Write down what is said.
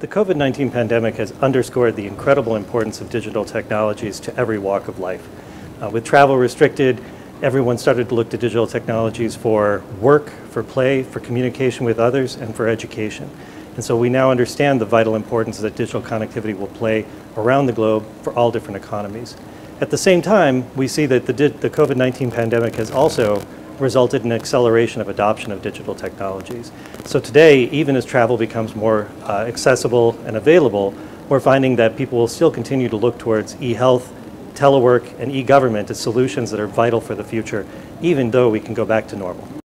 The COVID 19 pandemic has underscored the incredible importance of digital technologies to every walk of life. Uh, with travel restricted, everyone started to look to digital technologies for work, for play, for communication with others, and for education. And so we now understand the vital importance that digital connectivity will play around the globe for all different economies. At the same time, we see that the, the COVID 19 pandemic has also resulted in an acceleration of adoption of digital technologies. So today, even as travel becomes more uh, accessible and available, we're finding that people will still continue to look towards e-health, telework, and e-government as solutions that are vital for the future, even though we can go back to normal.